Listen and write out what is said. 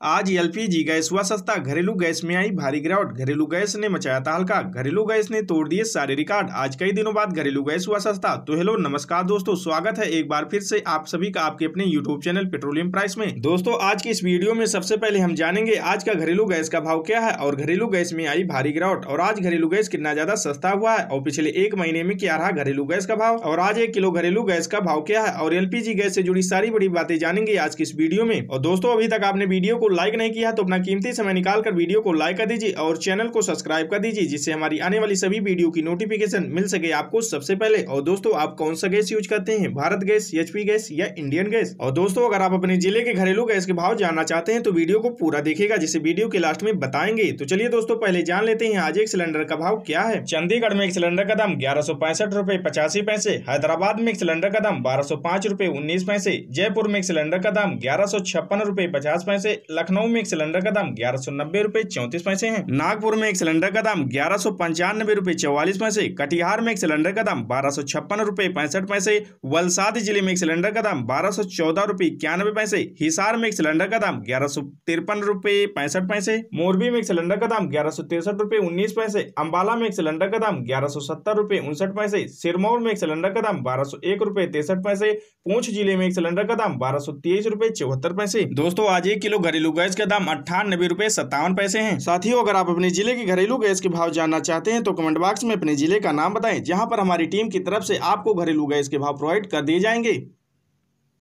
आज LPG gas हुआ सस्ता, घरेलू गैस में आई भारी गिरावट। घरेलू गैस ने मचाया तहलका घरेलू गैस ने तोड़ दिए सारे रिकॉर्ड। आज कई दिनों बाद घरेलू गैस हुआ सस्ता। तो हेलो, नमस्कार दोस्तों, स्वागत है एक बार फिर से आप सभी का आपके अपने यूट्यूब चैनल पेट्रोलियम प्राइस में। दोस्तों, आज की इस वीडियो में सबसे पहले हम जानेंगे आज का घरेलू गैस का भाव क्या है और घरेलू गैस में आई भारी गिरावट। और आज घरेलू गैस कितना ज़्यादा सस्ता हुआ है और पिछले एक महीने में क्या रहा घरेलू गैस का भाव? और आज एक किलो घरेलू गैस का भाव क्या है? और एलपीजी गैस से जुड़ी सारी बड़ी बातें जानेंगे आज की इस वीडियो में। और दोस्तों, अभी तक आपने वीडियो को लाइक नहीं किया तो अपना कीमती समय निकाल कर वीडियो को लाइक कर दीजिए और चैनल को सब्सक्राइब कर दीजिए, जिससे हमारी आने वाली सभी वीडियो की नोटिफिकेशन मिल सके आपको सबसे पहले। और दोस्तों, आप कौन सा गैस यूज़ करते हैं? भारत गैस एच गैस या इंडियन गैस और दोस्तों, अगर आप अपने ज़िले के घरेलू गैस के भाव जानना चाहते हैं तो वीडियो को पूरा देखेगा जिसे वीडियो के लास्ट में बताएँगे। तो चलिए दोस्तों, पहले जान लेते हैं आज एक सिलेंडर का भाव क्या है। चंडीगढ़ में एक सिलेंडर का दाम ग्यारह सौ रूपए पचासी पैसे। हैदराबाद में एक सिलेंडर का दाम बारह सौ रूपए उन्नीस पैसे। जयपुर में एक सिलेंडर का दाम ग्यारह सौ छप्पन रूपए पचास पैसे। लखनऊ में एक सिलेंडर का दाम ग्यारह सौ नब्बे रूपए चौतीस पैसे है। नागपुर में एक सिलेंडर का दाम ग्यारह सौ पंचानबे रूपए चौवालीस पैसे। कटिहार में एक सिलेंडर का दाम बारह सौ छप्पन रूपए पैंसठ पैसे। वलसाद ज़िले में एक सिलेंडर का दाम बारह सौ चौदह रूपए इक्यानवे पैसे। हिसार में एक सिलेंडर का दाम ग्यारह सौ तिरपन रूपए पैंसठ पैसे। मोरबी में एक सिलेंडर का दाम ग्यारह सौ तिरसठ रूपए उन्नीस पैसे। अम्बाला में एक सिलेंडर का दाम ग्यारह सौ सत्तर रूपए उनसठ पैसे। सिरमौर में एक सिलेंडर का दाम बारह सौ एक रूपए तिरसठ पैसे। पूंछ ज़िले में एक सिलेंडर का दाम बारह सौ तेईस रूपए चौहत्तर पैसे। दोस्तों, आज एक किलो घरेलू गैस का दाम अट्ठानबे रूपए सत्तावन पैसे है। साथियों, अगर आप अपने ज़िले के घरेलू गैस के भाव जानना चाहते हैं तो कमेंट बॉक्स में अपने ज़िले का नाम बताएँ, जहाँ पर हमारी टीम की तरफ़ से आपको घरेलू गैस के भाव प्रोवाइड कर दिए जाएँगे।